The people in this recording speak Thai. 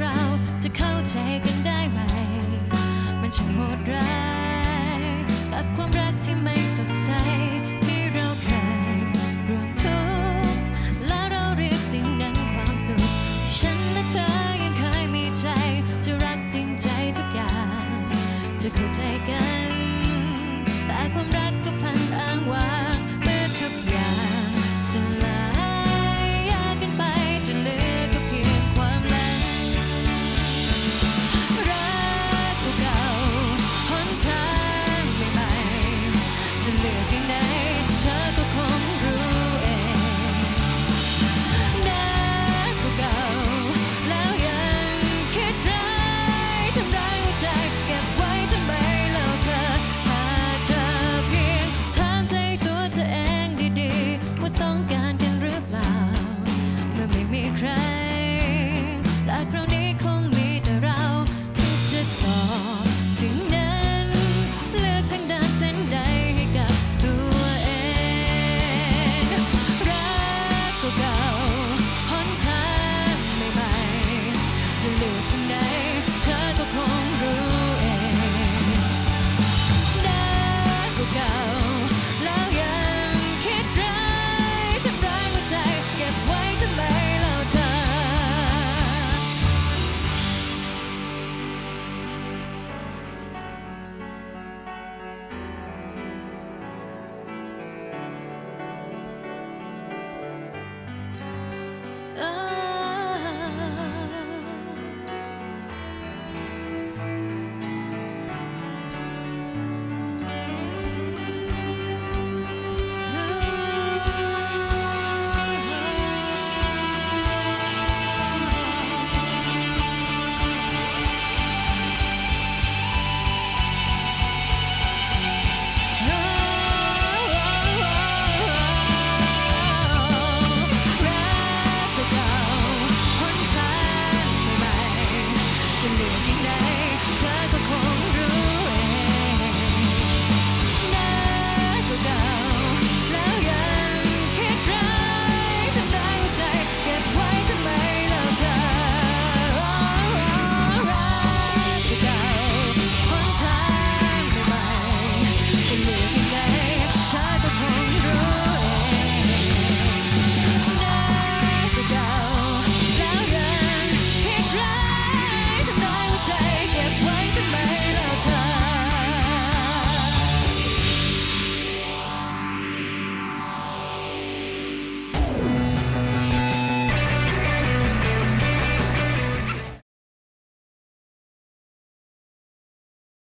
เราจะเข้าใจกันได้ไหม มันช่างโหดร้ายกับความรักที่ไม่สดใสที่เราเคยรวมทุกข์แล้วเราเรียกสิ่งนั้นความสุขฉันและเธอยังเคยมีใจ จะรักจริงใจทุกอย่าง จะเข้าใจกัน down.